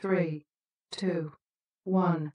three, two, one.